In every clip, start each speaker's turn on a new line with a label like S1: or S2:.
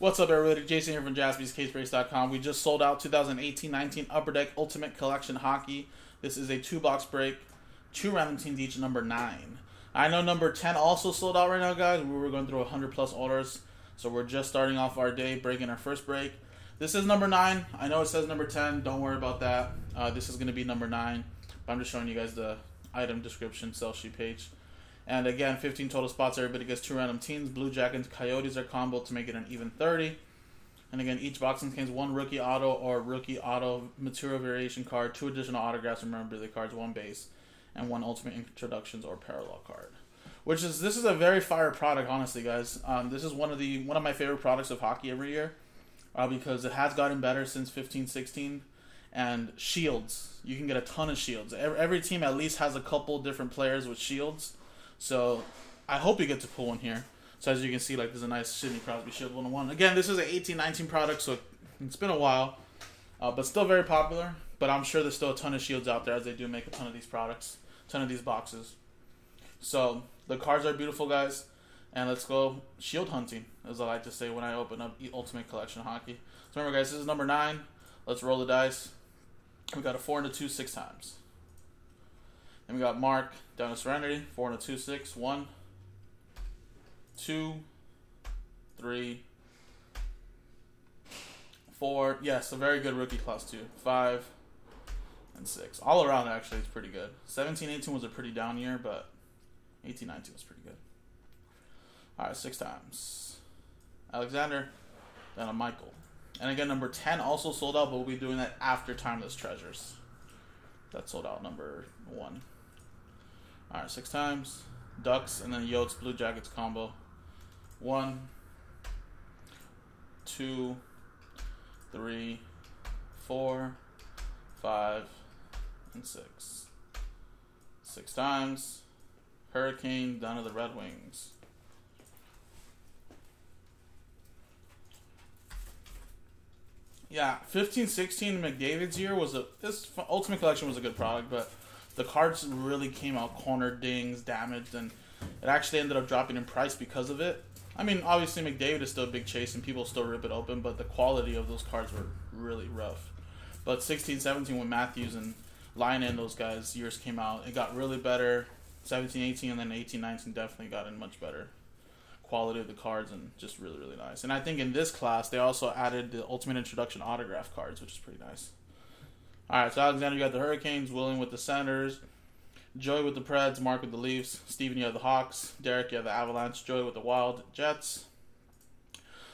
S1: What's up, everybody? Jason here from jaspyscasebreaks.com. We just sold out 2018-19 Upper Deck Ultimate Collection Hockey. This is a two-box break, two random teams each, number 9. I know number 10 also sold out right now, guys. We were going through 100-plus orders, so we're just starting off our day, breaking our first break. This is number 9. I know it says number 10. Don't worry about that. Uh, this is going to be number 9. But I'm just showing you guys the item description sell sheet page. And again, 15 total spots. Everybody gets two random teams. Blue Jackets, Coyotes are combo to make it an even 30. And again, each box contains one rookie auto or rookie auto material variation card, two additional autographs Remember the cards, one base, and one ultimate introductions or parallel card. Which is this is a very fire product, honestly, guys. Um, this is one of the one of my favorite products of hockey every year, uh, because it has gotten better since 15, 16. And shields, you can get a ton of shields. Every, every team at least has a couple different players with shields so I hope you get to pull one here. So as you can see, like there's a nice Sidney Crosby Shield 101. Again, this is an 1819 product, so it's been a while, uh, but still very popular. But I'm sure there's still a ton of shields out there as they do make a ton of these products, ton of these boxes. So the cards are beautiful, guys. And let's go shield hunting, as I like to say when I open up Ultimate Collection Hockey. So remember, guys, this is number nine. Let's roll the dice. We got a four and a two six times. We got Mark down to Serenity, four and a two six one, two, three, four. Yes, a very good rookie class two. Five and six. All around actually it's pretty good. 17-18 was a pretty down year, but 18-19 was pretty good. Alright, six times. Alexander, then a Michael. And again, number 10 also sold out, but we'll be doing that after Timeless Treasures. That sold out number one. All right, six times. Ducks and then Yotes Blue Jackets combo. One, two, three, four, five, and six. Six times. Hurricane down to the Red Wings. Yeah, 15 16 McDavid's year was a this Ultimate Collection was a good product, but the cards really came out cornered, dings, damaged, and it actually ended up dropping in price because of it. I mean, obviously McDavid is still a big chase and people still rip it open, but the quality of those cards were really rough. But 16, 17 when Matthews and Laine and those guys years came out, it got really better. 17, 18, and then 18, 19 definitely got in much better quality of the cards and just really, really nice. And I think in this class they also added the Ultimate Introduction autograph cards, which is pretty nice. All right, so Alexander, you got the Hurricanes, William with the Senators, Joey with the Preds, Mark with the Leafs, Steven, you have the Hawks, Derek, you have the Avalanche, Joey with the Wild Jets,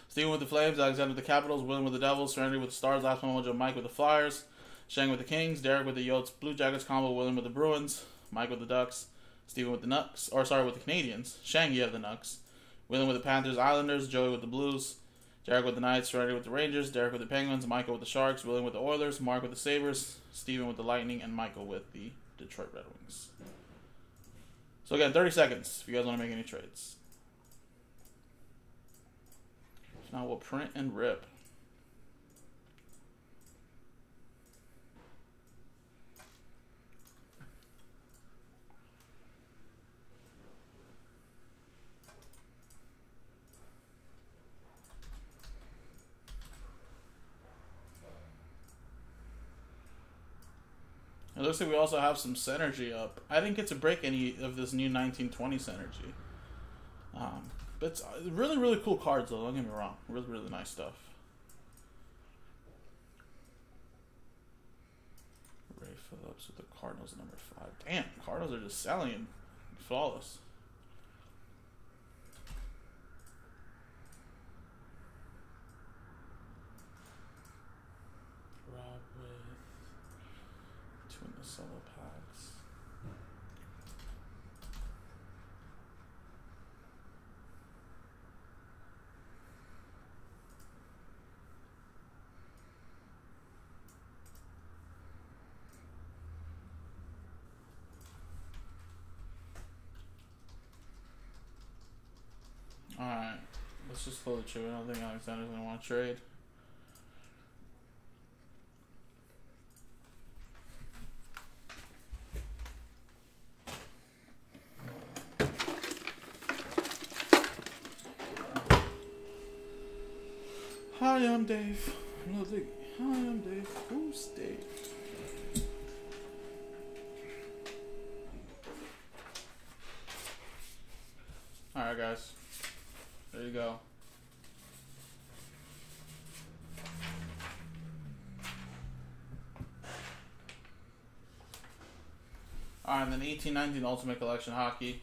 S1: Steven with the Flames, Alexander with the Capitals, William with the Devils, Serenity with the Stars, last one Mojo, Mike with the Flyers, Shang with the Kings, Derek with the Yotes, Blue Jackets combo, William with the Bruins, Mike with the Ducks, Steven with the Nucks, or sorry, with the Canadiens, Shang, you have the Nucks, William with the Panthers, Islanders, Joey with the Blues, Derek with the Knights, Serenity with the Rangers, Derek with the Penguins, Michael with the Sharks, William with the Oilers, Mark with the Sabres, Steven with the Lightning, and Michael with the Detroit Red Wings. So again, 30 seconds if you guys want to make any trades. Now we'll print and rip. It looks like we also have some Synergy up. I didn't get to break any of this new 1920 Synergy. Um, but it's uh, really, really cool cards, though. Don't get me wrong. Really, really nice stuff. Ray Phillips with the Cardinals number five. Damn, Cardinals are just selling flawless. solo packs. Alright, let's just flow the true. I don't think Alexander's gonna want to trade. Hi, I'm Dave. No, Hi, I'm Dave. Who's Dave? Alright, guys. There you go. Alright, and then 1819 Ultimate Collection Hockey.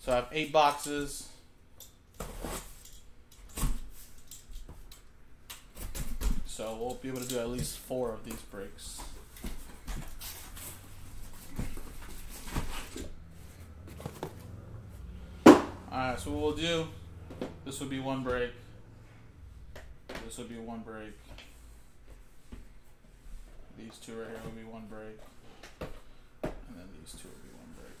S1: So I have eight boxes. So we'll be able to do at least four of these breaks. Alright, so what we'll do, this will be one break. This will be one break. These two right here will be one break. Then these two will be one break.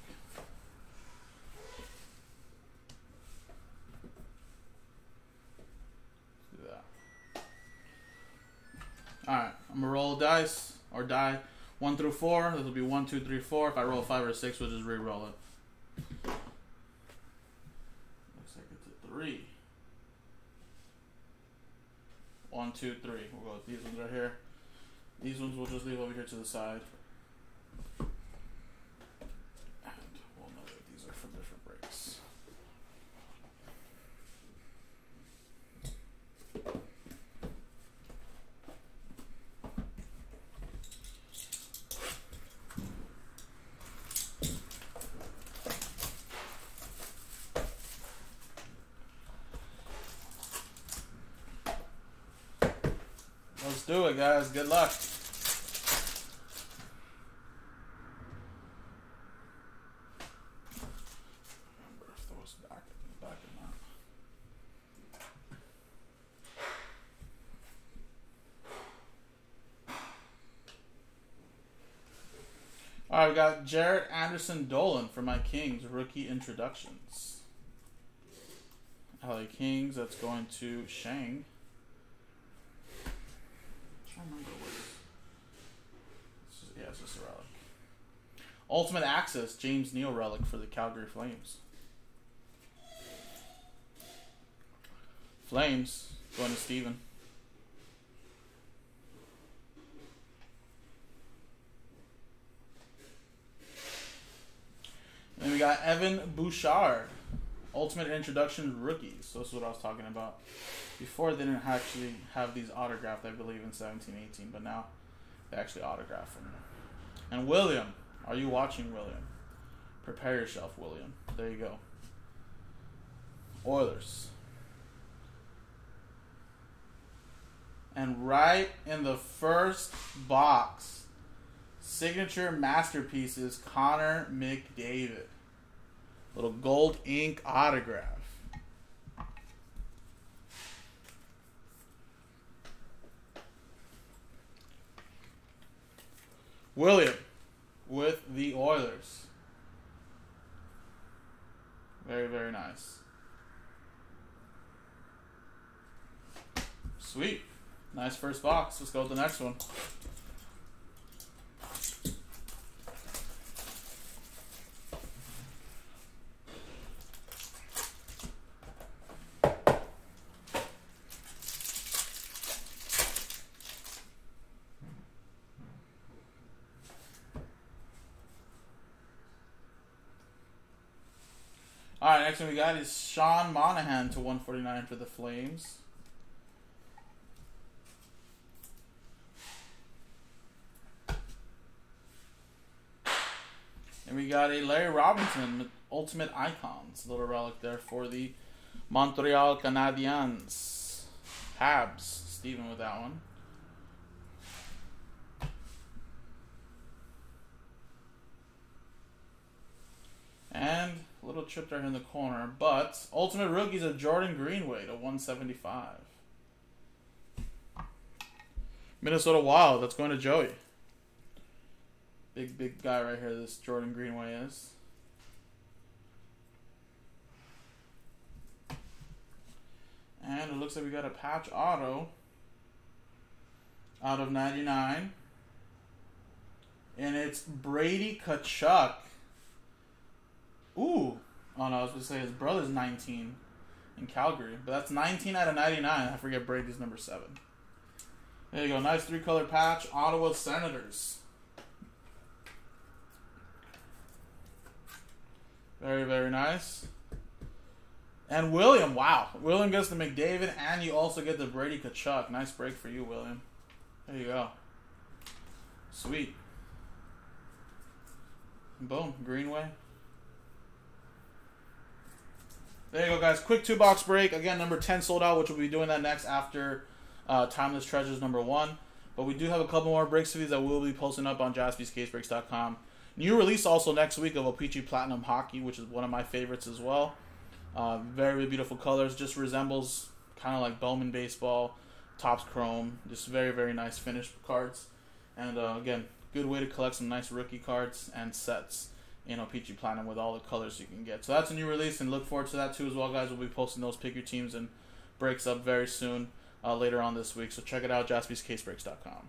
S1: Let's do that. Alright, I'm gonna roll dice or die one through four. This will be one, two, three, four. If I roll five or six, we'll just re-roll it. Looks like it's a three. One, two, three. We'll go with these ones right here. These ones we'll just leave over here to the side. And we'll know that these are from different breaks. Let's do it, guys. Good luck. All right, we got Jaret Anderson Dolan for my Kings rookie introductions. LA Kings, that's going to Shang. trying to remember what. It's just, yeah, it's just a relic. Ultimate Access, James Neal relic for the Calgary Flames. Flames going to Steven. Then we got Evan Bouchard, Ultimate Introduction Rookies. So this is what I was talking about. Before they didn't actually have these autographed, I believe, in 17, 18, but now they actually autograph them. And William, are you watching, William? Prepare yourself, William. There you go. Oilers. And right in the first box, signature masterpieces, Connor McDavid. Little gold ink autograph. William with the Oilers. Very, very nice. Sweet. Nice first box. Let's go with the next one. Next one we got is Sean Monahan to 149 for the Flames. And we got a Larry Robinson Ultimate Icons, little relic there for the Montreal Canadiens. Habs, Steven with that one. And a little chip there in the corner, but Ultimate Rookies of Jordan Greenway to 175. Minnesota Wild, that's going to Joey. Big, big guy right here, this Jordan Greenway is. And it looks like we got a patch auto out of 99. And it's Brady Tkachuk. Ooh. Oh no, I was to say his brother's 19. in Calgary. But that's 19 out of 99. I forget Brady's number 7. There you go. Nice three color patch. Ottawa Senators. Very, very nice. And William, wow. William gets the McDavid, and you also get the Brady Tkachuk. Nice break for you, William. There you go. Sweet. Boom. Greenway. There you go, guys. Quick two box break. Again, number 10 sold out, which we'll be doing that next after uh, Timeless Treasures number one. But we do have a couple more breaks of these that we'll be posting up on jaspyscasebreaks.com. New release also next week of O-Pee-Chee Platinum Hockey, which is one of my favorites as well. Uh, very, very beautiful colors. Just resembles kind of like Bowman baseball, Topps Chrome. Just very, very nice finished cards. And uh, again, good way to collect some nice rookie cards and sets in O-Pee-Chee Platinum with all the colors you can get. So that's a new release, and look forward to that too as well, guys. We'll be posting those pick your teams and breaks up very soon uh, later on this week. So check it out, jaspyscasebreaks.com.